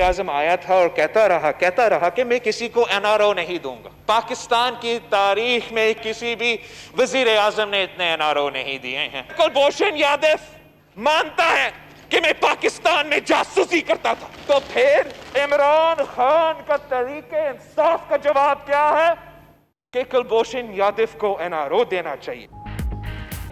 आज़म आया था और कहता रहा कहता रहा कि मैं किसी को एनआरओ नहीं दूँगा। पाकिस्तान की तारीख में किसी भी वज़ीर आज़म ने इतने एनआरओ नहीं दिए हैं। कुलभूषण यादव मानता है कि मैं पाकिस्तान में जासूसी करता था। तो फिर इमरान खान का तरीके इंसाफ का जवाब क्या है? कि कुलभूषण यादव को एनआरओ देना चाहिए।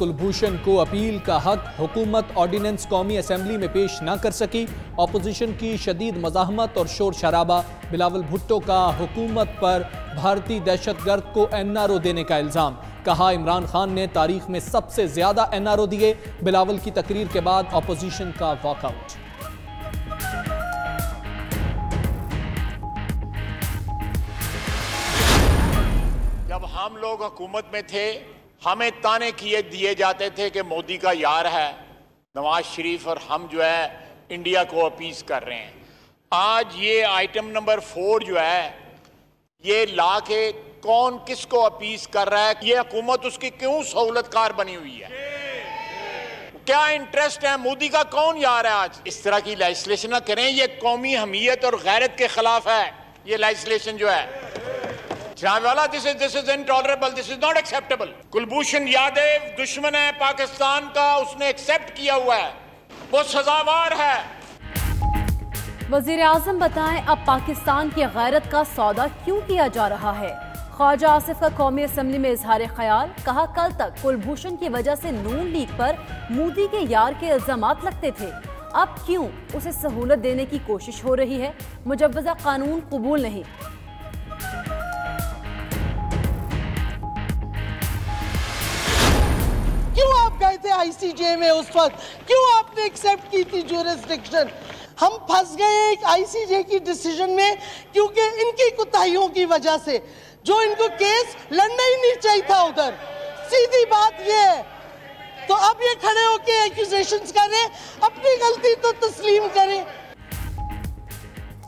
कुलभूषण को अपील का हक हुकूमत ऑर्डिनेंस कौमी असम्बली में पेश न कर सकी। अपोजिशन की शदीद मजाहमत और शोर शराबा। बिलावल भुट्टो का हुकूमत पर भारतीय दहशतगर्द को एन आर ओ देने का इल्ज़ाम। कहा, इमरान खान ने तारीख में सबसे ज़्यादा एन आर ओ दिए। बिलावल की तकरीर के बाद अपोजिशन का वॉकआउट। हम लोग हुकूमत में थे हमें ताने किए दिए जाते थे कि मोदी का यार है, नवाज़ शरीफ और हम जो है, इंडिया को अपीज कर रहे हैं। आज ये आइटम नंबर फोर जो है, ये ला के कौन किसको अपीज कर रहा है? ये हुकूमत उसकी क्यों सहूलतकार बनी हुई है? क्या इंटरेस्ट है? मोदी का कौन यार है आज? इस तरह की लेजिस्लेशन ना करें, ये कौमी हमीयत और गैरत के खिलाफ है। ये लेजिस्लेशन जो है वाला this is this is intolerable this is not acceptable Kulbhushan Yadav, दुश्मन है पाकिस्तान का, उसने एक्सेप्ट किया हुआ है। वो सजावार है। वज़ीर आज़म बताएँ, अब पाकिस्तान की गैरत का सौदा क्यों किया जा रहा है? ख्वाजा आसिफ का कौमी असम्बली में इजहार ख्याल, कहा कल तक कुलभूषण की वजह से नून लीग पर मोदी के यार के इल्ज़ाम लगते थे। अब क्यों उसे सहूलत देने की कोशिश हो रही है? मुजवजा कानून कबूल नहीं। आईसीजे में उस वक्त क्यों आपने एक्सेप्ट की थी जुरिस्डिक्शन हम फंस गए एक आईसीजे की डिसीज़न में क्योंकि इनकी कुताहियों की वजह से। जो इनको केस लड़ना ही नहीं चाहिए था उधर। सीधी बात ये है। तो अब ये खड़े होके एक्यूजेशन करें, अपनी गलती तो तस्लीम करें।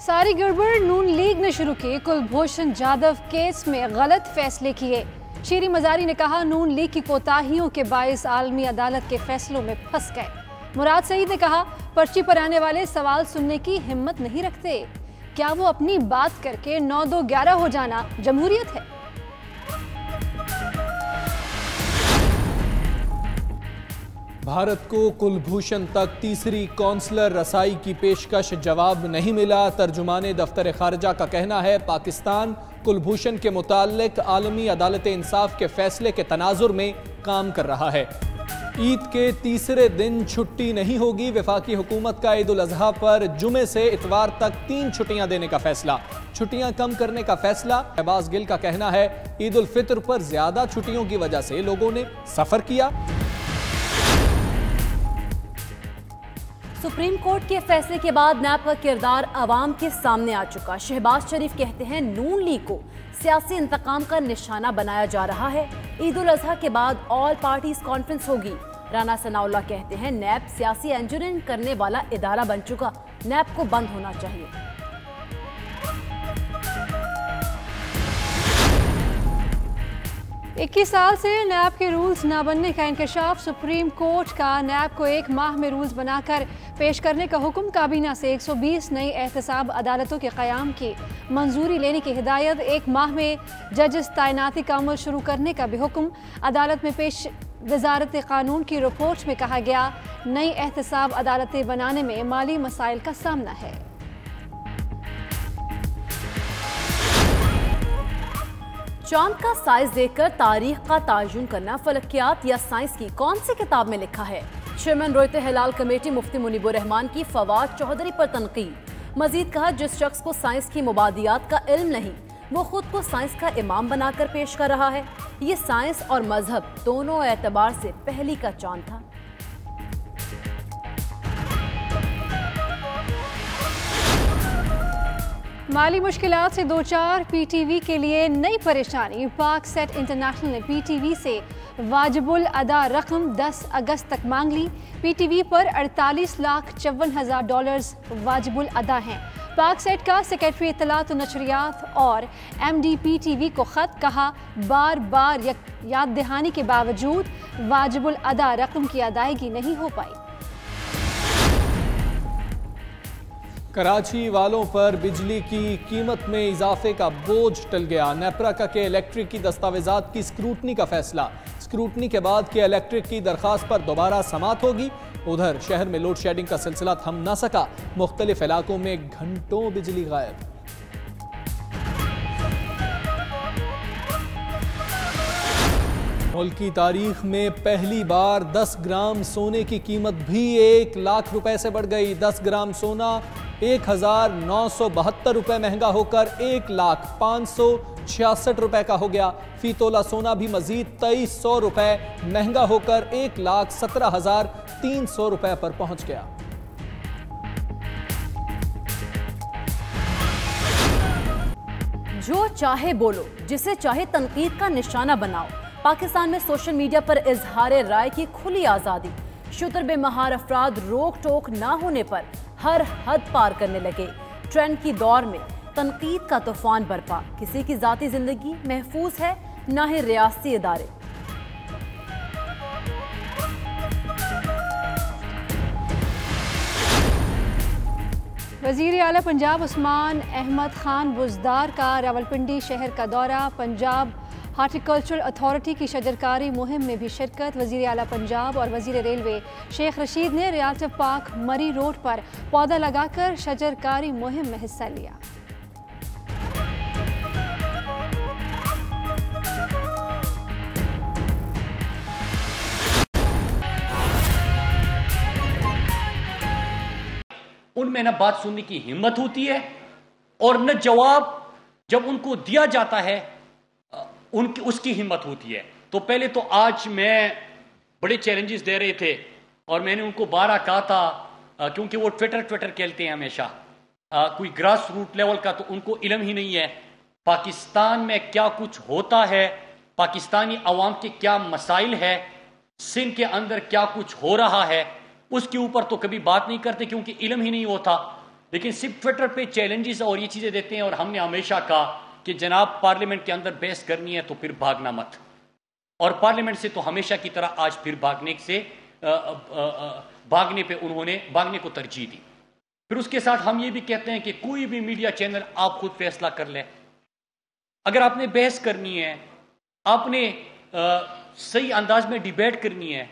सारी गड़बड़ नून लीग ने शुरू की। कुलभूषण जाधव केस में गलत फैसले किए। शीरी मजारी ने कहा, नून लीग की कोताहियों के बायस आलमी अदालत के फैसलों में फंस गए। मुराद सईद ने कहा, पर्ची पर आने वाले सवाल सुनने की हिम्मत नहीं रखते। क्या वो अपनी बात करके नौ दो ग्यारह हो जाना जमहूरियत है? भारत को कुलभूषण तक तीसरी कौंसलर रसाई की पेशकश जवाब नहीं मिला। तर्जुमान दफ्तर खारजा का कहना है, पाकिस्तान कुलभूषण के मुतालिक आलमी अदालत इंसाफ के फैसले के तनाजुर में काम कर रहा है। ईद के तीसरे दिन छुट्टी नहीं होगी। विफाकी हुकूमत का ईद उल पर जुमे से इतवार तक तीन छुट्टियाँ देने का फैसला। छुट्टियाँ कम करने का फैसला, शहबाज गिल का कहना है, ईद उल फितर पर ज़्यादा छुट्टियों की वजह से लोगों ने सफ़र किया। सुप्रीम कोर्ट के फैसले के बाद नैब का किरदार आवाम के सामने आ चुका। शहबाज शरीफ कहते हैं, नून लीग को सियासी इंतकाम का निशाना बनाया जा रहा है। ईद उल अजहा के बाद ऑल पार्टीज़ कॉन्फ्रेंस होगी। राना सनाउल्ला कहते हैं, नैब सियासी इंजीनियरिंग करने वाला इदारा बन चुका। नैब को बंद होना चाहिए। इक्कीस साल से नैब के रूल्स ना बनने का इंकशाफ सुप्रीम कोर्ट का नैब को एक माह में रूल्स बनाकर पेश करने का हुक्म, काबीना से 120 नई एहतसाब अदालतों के क़याम की मंजूरी लेने की हिदायत, एक माह में जजेस तैनाती का अमल शुरू करने का भी हुक्म। अदालत में पेश वजारत कानून की रिपोर्ट में कहा गया, नई एहतसाब अदालतें बनाने में माली मसाइल का सामना है। चाँद का साइज़ देखकर तारीख का ताजुन करना फलकियात या साइंस की कौन सी किताब में लिखा है? चेयरमैन रोहित हिलाल कमेटी मुफ्ती मुनीबुर रहमान की फवाद चौधरी पर तनकीद। मजीद कहा, जिस शख्स को साइंस की मुबादियात का इल्म नहीं, वो खुद को साइंस का इमाम बनाकर पेश कर रहा है। ये साइंस और मज़हब दोनों एतबार से पहली का चाँद था। माली मुश्किल से दो चार पी टी वी के लिए नई परेशानी। पाक सेट इंटरनेशनल ने पी टी वी से वाजबुल अदा रकम 10 अगस्त तक मांग ली। पी टी वी पर 48 लाख चौवन हज़ार डॉलर्स वाजबुल अदा हैं। पाक सेट का सेक्रेटरी इतलात नशरियात और M D P T V को ख़त कहा, बार बार याद दहानी के बावजूद वाजबुल अदा रकम की अदायगी नहीं हो पाई। कराची वालों पर बिजली की कीमत में इजाफे का बोझ टल गया। नेपरा का के इलेक्ट्रिक की दस्तावेजात की स्क्रूटनी का फैसला। स्क्रूटनी के बाद के इलेक्ट्रिक की दरखास्त पर दोबारा समात होगी। उधर शहर में लोड शेडिंग का सिलसिला थम ना सका। मुख्तलिफ़ इलाकों में घंटों बिजली गायब। मुल्क की तारीख में पहली बार 10 ग्राम सोने की कीमत भी एक लाख रुपए से बढ़ गई। 10 ग्राम सोना एक हज़ार नौ सौ बहत्तर रुपए महँगा होकर एक लाख पाँच सौ छियासठ रुपए का हो गया। फ़ी तोला सोना भी मजीद तेईस सौ रुपए महँगा होकर एक लाख सत्रह हज़ार तीन सौ रुपए पर पहुँच गया। जो चाहे बोलो, जिसे चाहे तनकीद का निशाना बनाओ। पाकिस्तान में सोशल मीडिया पर इजहार राय की खुली आज़ादी। शुतर बेमहार अफराद रोक टोक ना होने पर हर हद पार करने लगे। ट्रेंड की दौर में तनकीद का तूफ़ान बरपा। किसी की जाती ज़िंदगी महफूज है, ना ही रियासी इदारे। वज़ीर अला पंजाब उस्मान अहमद खान बुजदार का रावलपिंडी शहर का दौरा। पंजाब हार्टिकल्चरल अथॉरिटी की शजरकारी मुहिम में भी शिरकत। वज़ीर अला पंजाब और वज़ीर रेलवे शेख रशीद ने रियाल पाक मरी रोड पर पौधा लगाकर शजरकारी मुहिम में हिस्सा लिया। उनमें न बात सुनने की हिम्मत होती है और न जवाब जब उनको दिया जाता है उनकी, उसकी हिम्मत होती है। तो पहले तो आज मैं बड़े चैलेंजेस दे रहे थे और मैंने उनको बारह कहा था क्योंकि वो ट्विटर ट्विटर खेलते हैं हमेशा। कोई ग्रास रूट लेवल का तो उनको इलम ही नहीं है। पाकिस्तान में क्या कुछ होता है, पाकिस्तानी अवाम के क्या मसाइल है, सिंध के अंदर क्या कुछ हो रहा है, उसके ऊपर तो कभी बात नहीं करते क्योंकि इलम ही नहीं होता। लेकिन सिर्फ़ ट्विटर पे चैलेंजेस और ये चीज़ें देते हैं और हमने हमेशा कहा कि जनाब पार्लियामेंट के अंदर बहस करनी है तो फिर भागना मत। और पार्लियामेंट से तो हमेशा की तरह आज फिर भागने से भागने पे उन्होंने, भागने को तरजीह दी। फिर उसके साथ हम ये भी कहते हैं कि कोई भी मीडिया चैनल आप खुद फैसला कर ले। अगर आपने बहस करनी है, आपने सही अंदाज में डिबेट करनी है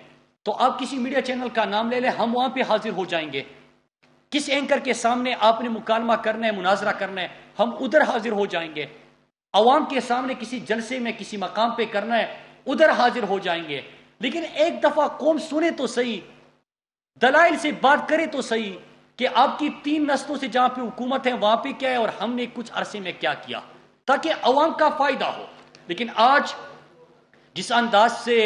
तो आप किसी मीडिया चैनल का नाम ले लें, हम वहाँ पे हाजिर हो जाएँगे। किस एंकर के सामने आपने मुकालमा करना है, मुनाजरा करना है, हम उधर हाजिर हो जाएँगे। अवाम के सामने किसी जलसे में, किसी मकाम पे करना है, उधर हाजिर हो जाएँगे। लेकिन एक दफ़ा कौन सुने तो सही, दलाइल से बात करे तो सही कि आपकी तीन नस्लों से जहाँ पे हुकूमत है, वहाँ पे क्या है और हमने कुछ अरसे में क्या किया, ताकि अवाम का फ़ायदा हो। लेकिन आज जिस अंदाज से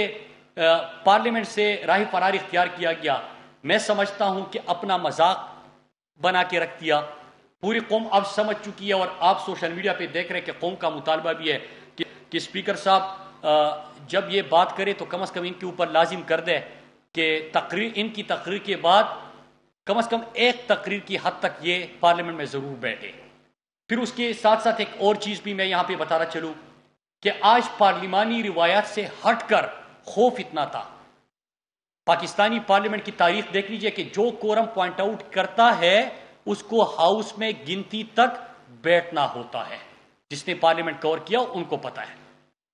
पार्लियामेंट से राही फरार इख्तियार किया गया, मैं समझता हूँ कि अपना मज़ाक बना के रख दिया। पूरी कौम अब समझ चुकी है और आप सोशल मीडिया पे देख रहे हैं कि कौम का मुतालबा भी है कि, कि स्पीकर साहब जब ये बात करें तो कम अज़ कम इनके ऊपर लाजिम कर दे कि तकरीर इनकी तकरीर के बाद कम अज़ कम एक तकरीर की हद तक ये पार्लियामेंट में ज़रूर बैठे। फिर उसके साथ साथ एक और चीज़ भी मैं यहाँ पे बताना चलूँ कि आज पार्लिमानी रिवायात से हट कर खौफ इतना था। पाकिस्तानी पार्लियामेंट की तारीख देख लीजिए कि जो कोरम पॉइंट आउट करता है, उसको हाउस में गिनती तक बैठना होता है। जिसने पार्लियामेंट कवर किया, उनको पता है।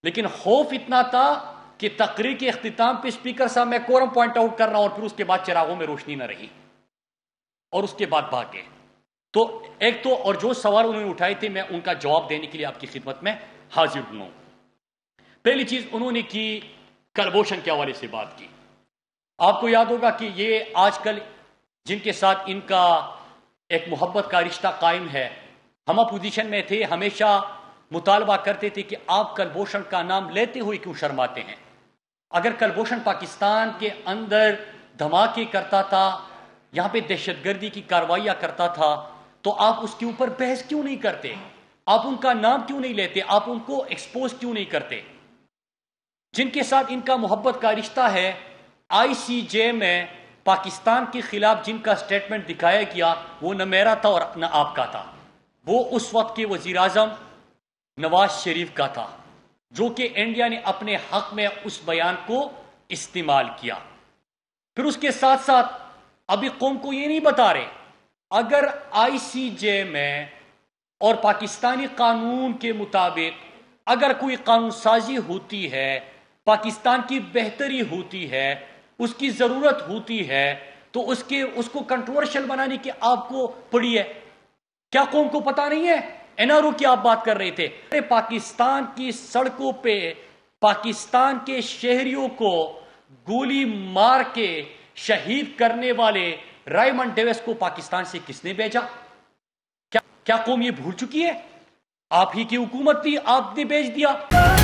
लेकिन खौफ इतना था कि तकरीर के अख्ताम पे स्पीकर साहब, मैं कोरम पॉइंट आउट कर रहा हूँ, और फिर उसके बाद चिरागों में रोशनी न रही। और उसके बाद भाग। तो एक तो और जो सवाल उन्होंने उठाए थे, मैं उनका जवाब देने के लिए आपकी खिदमत में हाजिर हुआ पहली चीज़ उन्होंने की कलभूषण के हवाले से बात की। आपको याद होगा कि ये आजकल जिनके साथ इनका एक मोहब्बत का रिश्ता कायम है, हम अपोजिशन में थे, हमेशा मुतालबा करते थे कि आप कलभूषण का नाम लेते हुए क्यों शर्माते हैं? अगर कलभूषण पाकिस्तान के अंदर धमाके करता था, यहाँ पे दहशतगर्दी की कार्रवाइयाँ करता था तो आप उसके ऊपर बहस क्यों नहीं करते? आप उनका नाम क्यों नहीं लेते? आप उनको एक्सपोज क्यों नहीं करते? जिनके साथ इनका मोहब्बत का रिश्ता है आईसीजे में पाकिस्तान के खिलाफ जिनका स्टेटमेंट दिखाया गया, वो न मेरा था और न आपका था। वो उस वक्त के वज़ीर आज़म नवाज़ शरीफ का था, जो कि इंडिया ने अपने हक में उस बयान को इस्तेमाल किया। फिर उसके साथ साथ अभी कौम को ये नहीं बता रहे, अगर आईसीजे में और पाकिस्तानी कानून के मुताबिक अगर कोई कानून साजी होती है, पाकिस्तान की बेहतरी होती है उसकी ज़रूरत होती है तो उसके, उसको कंट्रोवर्शियल बनाने की आपको पड़ी है। क्या कौम को पता नहीं है? एनआरओ की आप बात कर रहे थे। पाकिस्तान की सड़कों पे, पाकिस्तान के शहरियों को गोली मार के शहीद करने वाले रायमंड डेविस को पाकिस्तान से किसने भेजा? क्या क्या कौम ये भूल चुकी है? आप ही की हुकूमत थी, आपने भेज दिया।